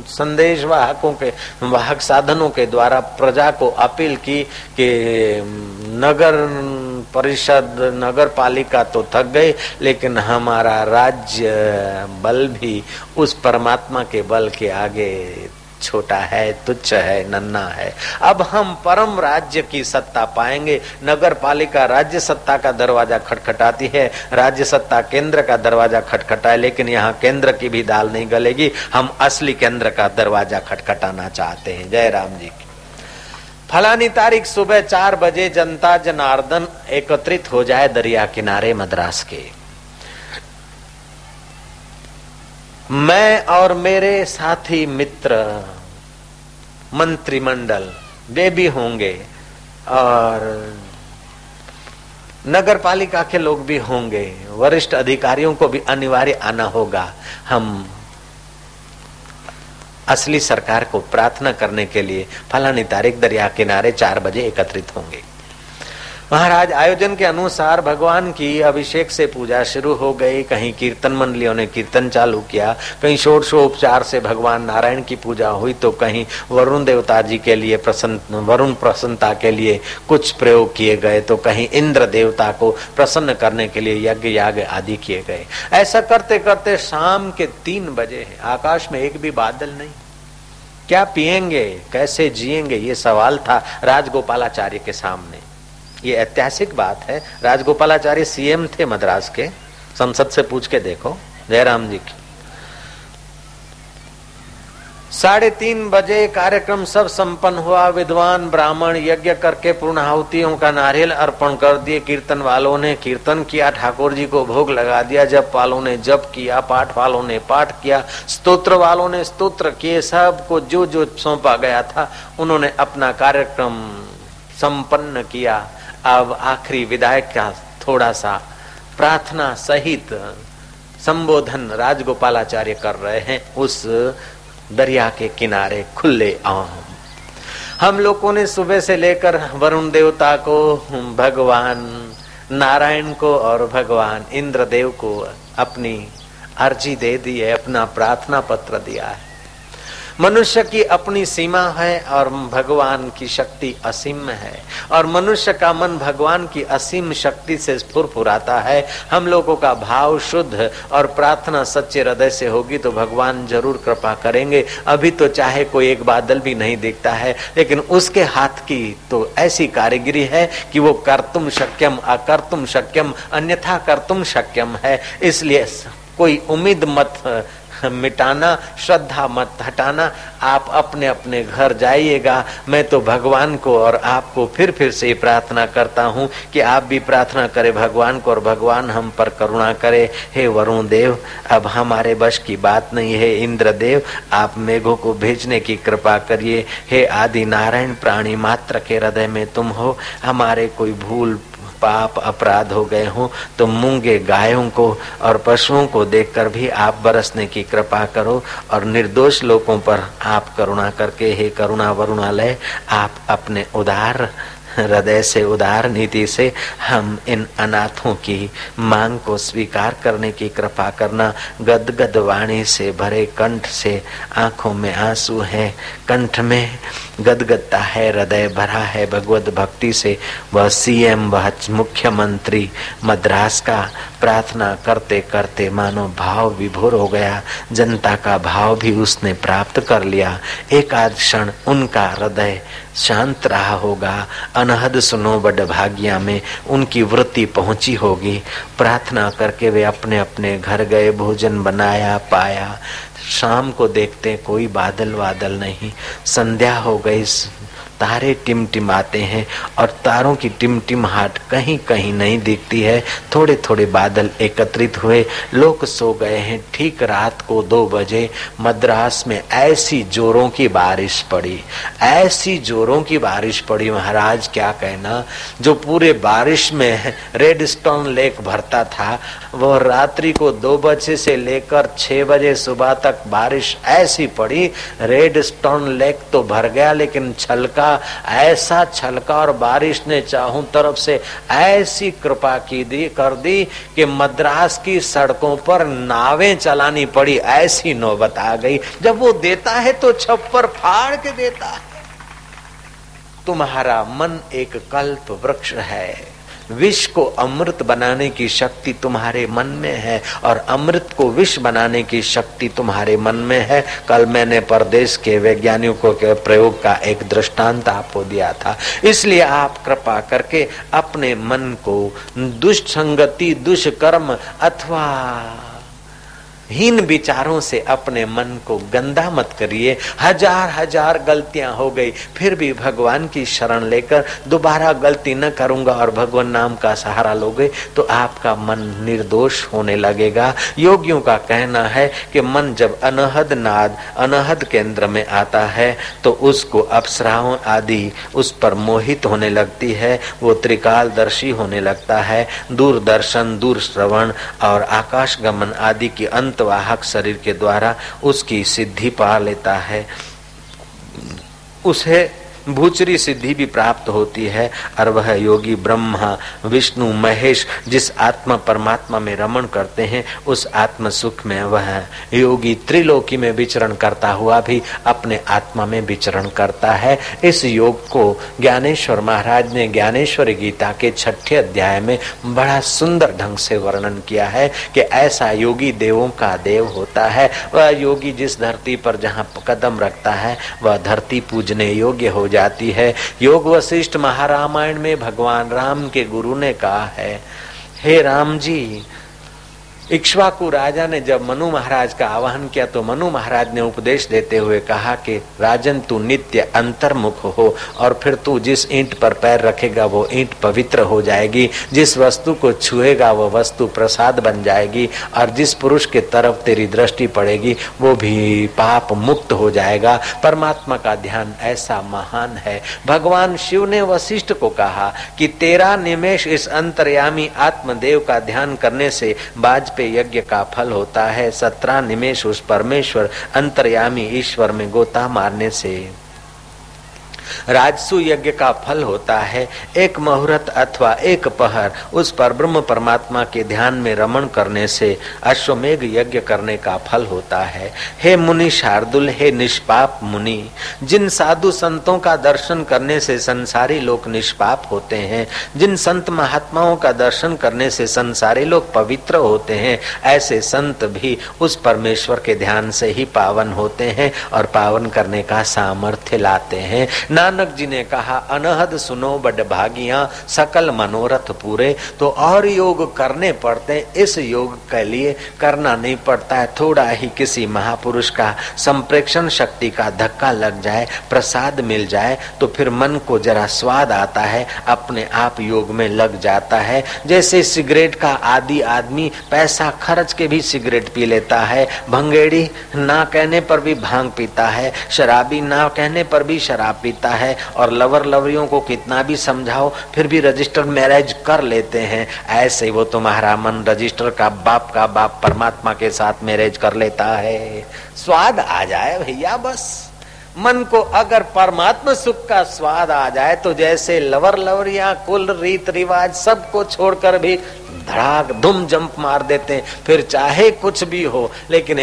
संदेश वाहकों के, वाहक साधनों के द्वारा प्रजा को अपील की कि नगर परिषद नगर पालिका तो थक गई, लेकिन हमारा राज्य बल भी उस परमात्मा के बल के आगे छोटा है, तुच्छ है नन्ना है। अब हम परम राज्य की सत्ता पाएँगे। नगर पालिका राज्य सत्ता का दरवाज़ा खटखटाती है, राज्य सत्ता केंद्र का दरवाज़ा खटखटाए लेकिन यहाँ केंद्र की भी दाल नहीं गलेगी। हम असली केंद्र का दरवाज़ा खटखटाना चाहते हैं। जय राम जी फलानी तारीख सुबह चार बजे जनता जनार्दन एकत्रित हो जाए दरिया किनारे मद्रास के। मैं और मेरे साथी मित्र, मंत्रिमंडल, वे भी होंगे और नगर पालिका के लोग भी होंगे। वरिष्ठ अधिकारियों को भी अनिवार्य आना होगा। हम असली सरकार को प्रार्थना करने के लिए फलानी तारीख दरिया किनारे चार बजे एकत्रित होंगे। महाराज, आयोजन के अनुसार भगवान की अभिषेक से पूजा शुरू हो गई। कहीं कीर्तन मंडलियों ने कीर्तन चालू किया, कहीं षोडशोपचार से भगवान नारायण की पूजा हुई तो कहीं वरुण देवता जी के लिए प्रसन्न, वरुण प्रसन्नता के लिए कुछ प्रयोग किए गए तो कहीं इंद्र देवता को प्रसन्न करने के लिए यज्ञ याग आदि किए गए। ऐसा करते करते शाम के तीन बजे आकाश में एक भी बादल नहीं। क्या पिएँगे कैसे जिएँगे? ये सवाल था राजगोपालाचार्य के सामने। ये ऐतिहासिक बात है। राजगोपालाचार्य सीएम थे मद्रास के। संसद से पूछ के देखो। जयराम जी की। साढ़े तीन बजे कार्यक्रम सब संपन्न हुआ। विद्वान ब्राह्मण यज्ञ करके पूर्णाहुतियों का नारियल अर्पण कर दिए। कीर्तन वालों ने कीर्तन किया। ठाकुर जी को भोग लगा दिया। जप वालों ने जप किया। पाठ वालों ने पाठ किया। स्तोत्र वालों ने स्तोत्र किए। सबको जो जो सौंपा गया था, उन्होंने अपना कार्यक्रम संपन्न किया। अब आखिरी विधायक का थोड़ा सा प्रार्थना सहित संबोधन राजगोपालाचार्य कर रहे हैं उस दरिया के किनारे खुले आम। हम लोगों ने सुबह से लेकर वरुण देवता को, भगवान नारायण को और भगवान इंद्रदेव को अपनी अर्जी दे दी है, अपना प्रार्थना पत्र दिया है। मनुष्य की अपनी सीमा है और भगवान की शक्ति असीम है। और मनुष्य का मन भगवान की असीम शक्ति से फुरफुराता है। हम लोगों का भाव शुद्ध और प्रार्थना सच्चे हृदय से होगी तो भगवान ज़रूर कृपा करेंगे। अभी तो चाहे कोई एक बादल भी नहीं दिखता है, लेकिन उसके हाथ की तो ऐसी कारीगिरी है कि वो कर्तुम शक्यम, अकर्तुम शक्यम, अन्यथा कर्तुम शक्यम है। इसलिए कोई उम्मीद मत मिटाना, श्रद्धा मत हटाना, आप अपने अपने घर जाइएगा। मैं तो भगवान को और आपको फिर फिर से प्रार्थना करता हूँ कि आप भी प्रार्थना करें, भगवान को और भगवान हम पर करुणा करे। हे वरुण देव, अब हमारे बश की बात नहीं है इंद्र देव आप मेघों को भेजने की कृपा करिए। हे आदि नारायण प्राणी, मात्र के हृदय में तुम हो, हमारे कोई भूल पाप अपराध हो गए हों तो मूँगे गायों को और पशुओं को देखकर भी आप बरसने की कृपा करो और निर्दोष लोगों पर आप करुणा करके, हे करुणा वरुणालय, आप अपने उदार हृदय से उदार नीति से हम इन अनाथों की मांग को स्वीकार करने की कृपा करना गदगद वाणी से भरे कंठ से आँखों में आँसू है। कंठ में गदगदता है, हृदय भरा है। भगवत भक्ति से वह सीएम, वह मुख्यमंत्री मद्रास का प्रार्थना करते करते मानो भाव विभोर हो गया। जनता का भाव भी उसने प्राप्त कर लिया। एक आध क्षण उनका हृदय शांत रहा होगा। अनहद सुनो बड भाग्या में, उनकी वृत्ति पहुँची होगी। प्रार्थना करके वे अपने अपने घर गए, भोजन बनाया, पाया। शाम को देखते कोई बादल वादल नहीं। संध्या हो गई तारे टिमटिमाते हैं और तारों की टिमटिमाहट कहीं कहीं नहीं दिखती है। थोड़े थोड़े बादल एकत्रित हुए। लोग सो गए हैं। ठीक रात को दो बजे मद्रास में ऐसी जोरों की बारिश पड़ी। ऐसी जोरों की बारिश पड़ी। महाराज, क्या कहना? जो पूरे बारिश में रेड स्टोन लेक भरता था, वह रात्रि को दो बजे से लेकर छह बजे सुबह तक बारिश ऐसी पड़ी। रेड स्टोन लेक तो भर गया, लेकिन छलका ऐसा छलका और बारिश ने चाहू तरफ़ से ऐसी कृपा की दी, कर दी कि मद्रास की सड़कों पर नावें चलानी पड़ी, ऐसी नौबत आ गई। जब वो देता है तो छप्पर फाड़ के देता है। तुम्हारा मन एक कल्प वृक्ष है। विष को अमृत बनाने की शक्ति तुम्हारे मन में है और अमृत को विष बनाने की शक्ति तुम्हारे मन में है। कल मैंने परदेश के वैज्ञानिकों के प्रयोग का एक दृष्टांत आपको दिया था। इसलिए आप कृपा करके अपने मन को दुष्ट संगति दुष्कर्म अथवा हीन विचारों से अपने मन को गंदा मत करिए। हज़ार हज़ार गलतियाँ हो गई, फिर भी भगवान की शरण लेकर दोबारा गलती न करूँगा और भगवान नाम का सहारा लोगे तो आपका मन निर्दोष होने लगेगा। योगियों का कहना है कि मन जब अनहद नाद, अनहद केंद्र में आता है तो उसको अप्सराओं आदि उस पर मोहित होने लगती है। वो त्रिकालदर्शी होने लगता है। दूरदर्शन दूर श्रवण और आकाश गमन आदि की अंत वाहक शरीर के द्वारा उसकी सिद्धि पा लेता है। उसे भूचरी सिद्धि भी प्राप्त होती है। और वह योगी ब्रह्मा, विष्णु, महेश जिस आत्मा परमात्मा में रमण करते हैं, उस आत्म सुख में वह योगी त्रिलोकी में विचरण करता हुआ भी अपने आत्मा में विचरण करता है। इस योग को ज्ञानेश्वर महाराज ने ज्ञानेश्वर गीता के छठे अध्याय में बड़ा सुंदर ढंग से वर्णन किया है कि ऐसा योगी देवों का देव होता है। वह योगी जिस धरती पर जहाँ कदम रखता है, वह धरती पूजने योग्य हो जाती है। योग वशिष्ठ महारामायण में भगवान राम के गुरु ने कहा है, हे राम जी, इक्ष्वाकु राजा ने जब मनु महाराज का आवाहन किया तो मनु महाराज ने उपदेश देते हुए कहा कि, राजन, तू नित्य अंतर्मुख हो और फिर तू जिस ईंट पर पैर रखेगा, वो ईंट पवित्र हो जाएगी। जिस वस्तु को छुएगा, वो वस्तु प्रसाद बन जाएगी और जिस पुरुष के तरफ़ तेरी दृष्टि पड़ेगी, वो भी पाप मुक्त हो जाएगा। परमात्मा का ध्यान ऐसा महान है। भगवान शिव ने वशिष्ठ को कहा कि तेरा निमेश इस अंतर्यामी आत्मदेव का ध्यान करने से बाज पे यज्ञ का फल होता है। सत्रह निमेश उस परमेश्वर अंतर्यामी ईश्वर में गोता मारने से। राजसु यज्ञ का फल होता है, एक मुहूर्त अथवा एक पहर, उस पर ब्रह्म परमात्मा के ध्यान में रमण करने से अश्वमेघ यज्ञ करने का फल होता है। हे मुनि शार्दुल, हे निष्पाप मुनि, जिन साधु संतों का दर्शन करने से संसारी लोग निष्पाप होते हैं, जिन संत महात्माओं का दर्शन करने से संसारी लोग पवित्र होते हैं, ऐसे संत भी उस परमेश्वर के ध्यान से ही पावन होते हैं और पावन करने का सामर्थ्य लाते हैं। नानक जी ने कहा, अनहद सुनो बड भागिया, सकल मनोरथ पूरे। तो और योग करने पड़ते, इस योग के लिए करना नहीं पड़ता है। थोड़ा ही किसी महापुरुष का संप्रेक्षण शक्ति का धक्का लग जाए, प्रसाद मिल जाए तो फिर मन को जरा स्वाद आता है, अपने आप योग में लग जाता है। जैसे सिगरेट का आदि आदमी पैसा खर्च के भी सिगरेट पी लेता है। भंगेड़ी ना कहने पर भी भाँग पीता है, शराबी ना कहने पर भी शराब पीता है और लवर लवरियों को कितना भी समझाओ, फिर भी रजिस्टर मैरिज कर लेते हैं। ऐसे वो तुम्हारा मन रजिस्टर का बाप का बाप परमात्मा के साथ मैरिज कर लेता है। स्वाद आ जाए भैया बस। मन को अगर परमात्मा सुख का स्वाद आ जाए तो जैसे लवर लवरिया कुल रीत रिवाज सबको छोड़कर भी धड़ाक, धुम जंप मार देते हैं। फिर चाहे कुछ भी हो, लेकिन